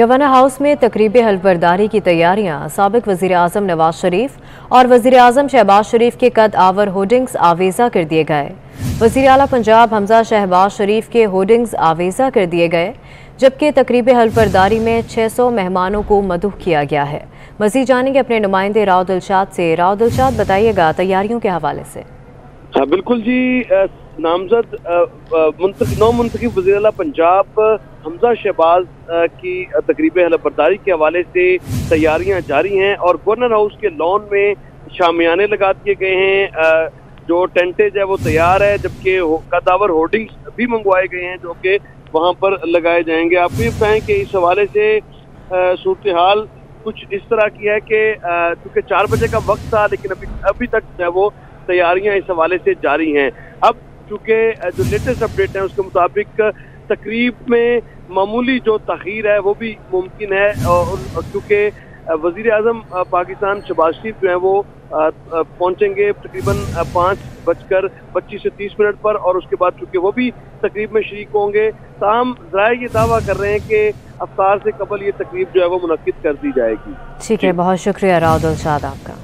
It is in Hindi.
गवर्नर हाउस में तकरीब हल्फबरदारी की तैयारियाँ, सबक वज़ीर अजम नवाज़ शरीफ और वज़ीर अजम शहबाज शरीफ के कद आवर होर्डिंग्स आवेजा कर दिए गए। वज़ीर अला पंजाब हमजा शहबाज शरीफ के होर्डिंग्स आवेजा कर दिए गए, जबकि तकरीब हल्फबरदारी में 600 मेहमानों को मदुह किया गया है। मजीद जानेंगे अपने नुमाइंदे राव दिलशाद से। राव दिलशाद बताइएगा तैयारियों के हवाले से। हाँ बिल्कुल जी नामजद नौ मुंतखब वजी अला पंजाब, हमजा शहबाज की तकरीब हलबरदारी के हवाले से तैयारियाँ जारी हैं और गवर्नर हाउस के लॉन में शामियाने लगा दिए गए हैं। जो टेंटेज है वो तैयार है, जबकि कदावर होर्डिंग्स भी मंगवाए गए हैं, जो कि वहाँ पर लगाए जाएँगे। आप ये बताएँ कि इस हवाले से सूरत हाल कुछ इस तरह की है कि चूँकि चार बजे का वक्त था, लेकिन अभी अभी तक जो है वो तैयारियाँ इस हवाले से जारी हैं। अब चूँकि जो लेटेस्ट अपडेट है उसके मुताबिक तकरीब में मामूली जो तखीर है वो भी मुमकिन है। और क्योंकि वज़ीर अजम पाकिस्तान शबाज शरीफ जो है वो पहुँचेंगे तकरीबन पाँच बजकर पच्चीस से तीस मिनट पर और उसके बाद चूँकि वो भी तकरीब में शरीक होंगे ताम जरा ये दावा कर रहे हैं कि अफ्तार से कबल ये तकरीब जो है वो मुनद कर दी जाएगी। ठीक है बहुत शुक्रिया राउद आपका